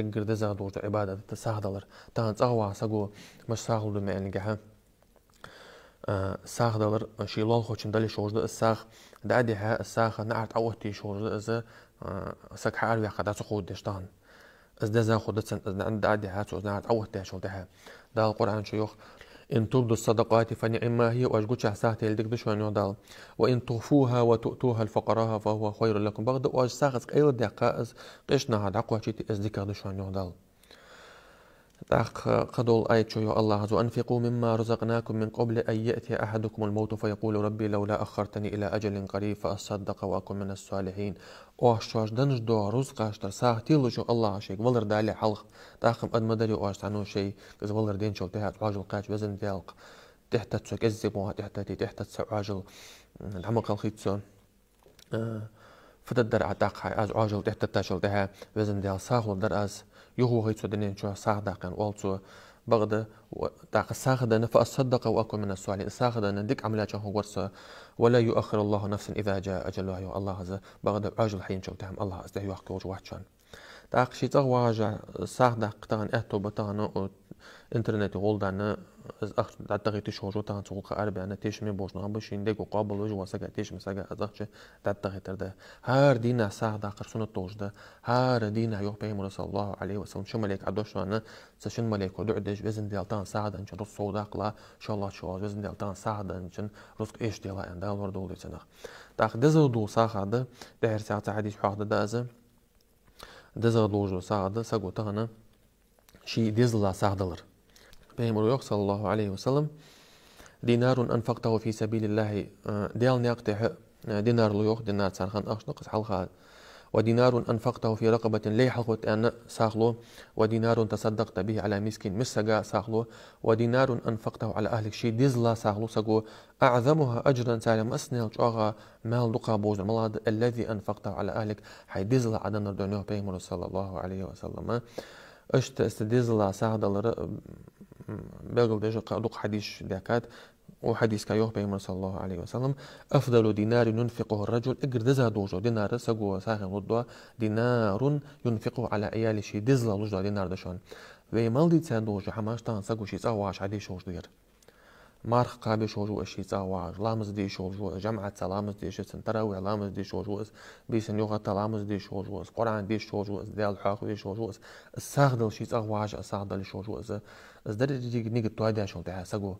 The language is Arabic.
دزا دوج عبادة تساهدلر. تان تساوا ساقو مش ساغل دم يعني جها ساغدلر شي لول خوشن دالي شوج الساغ دادي ها الساغ نعرت عوتي شوج إز ساك حال ويا قد تقود دشتان إز دزا خودتسن إز عند دادي ها سو نعرت عوتي شوج ده ده القرآن شيوخ إن تبدوا الصدقات فنعما هي وأشجوش ساعتي اللي دكتور شو دال وإن تخفوها وتؤتوها الفقراء فهو خير لكم. بغد وأج ساعت أيضا دقائق قشنا هاد عقوة شيء أزدكر شو دال تاق قدول آية شو الله عز أنفقوا مما رزقناكم من قبل أن يأتي أحدكم الموت فيقول ربي لولا أخرتني إلى أجل قريب فأصدق وأكون من الصالحين. أوش دنج دو رزق أشتر ساعة تيلو شو الله شيء ولر دالي حلق تاقم قد مدري أوش تعنو شيء كز ولر دين شو تهات عاجل قاش وزن ديالق تحت تسوك الزبوها تحت تحت تسوك عاجل الحمق الخيتسون أه فتدر عتاق عاجل تحت تاشل تها وزن ديال ساغل در أز. يهو هيتسو دنين شو ساغدا كان والتو. بغدا تاق ساغدا نفا أصدق وأكون من السؤال ساغدا نديك عملات هو ورسا ولا يؤخر الله نفسا إذا جاء أجلها يو الله هذا بغدا عاجل حين شو تهم الله أزده يوحكي وجواتشان تاق شي تغواجع انترنتی هول دانه از اخ دادتاقی تیش هوجو تان چوغل که عربی آنه تیش می بوشنا هم بشین دیگو قابل ویج واسه تیش مساگه از اخ چه دادتاقی ترده هر دین ساعه دا قرسون توجده هر دین یو پیغمبر صلی الله علیه و سلم. شو ملیک عدوش آنه؟ سشن ملیک ودع دج وزن دیلتان ساعه دان چن رس سوداقلا شالله شواز وزن دیلتان ساعه دان چن رس ایش دیلا اندال ورد ولد چنخ تاخ دزو دو ساعه ده. دهر ساعه حدیث حاخده دازه دزو دو ساعه ده. سگو تانه ديزلا ساعدلر بيمر يوك صلى الله عليه وسلم. دينار أنفقته في سبيل الله ديال نيقتح دينار ليوخ دينار سارخان أخشنق حلقة ودينار أنفقته في رقبة لي حلقة أن ساخلو. ودينار تصدقت به على مسكين مسجا ساخلو. ودينار أنفقته على أهلك شي ديزلا ساخلو ساقو. أعظمها أجرا سالم أسنل جوغا مال دقا بوز ملاد الذي أنفقته على أهلك. حي ديزلا عدن الدنيا بيمر صلى الله عليه وسلم. أشت استديزلا ساعدلر بيغل ديجا قادوق حديث داكات وحديث كايوه بيمر صلى الله عليه وسلم أفضل دينار ينفقه الرجل إجر دزا دوجو دينار سقو ساخن ودوا دينار ينفقه على عيال شي دزلا لجدا دينار دشان. ويمال دي تسان دوجو حماش تان سقو شي ساواش عدي شوش دير. مارخ قابي شوجو اشي تاواج لامز دي شوجو جمعة سلامز دي شتن تراوي لامز دي شوجو بيسن يوغا تلامز دي شوجو قرآن دي شوجو ديال حاق دي شوجو الساغدل شي تاواج الساغدل شوجو از از دري دي نيجي توايدا شو ساقو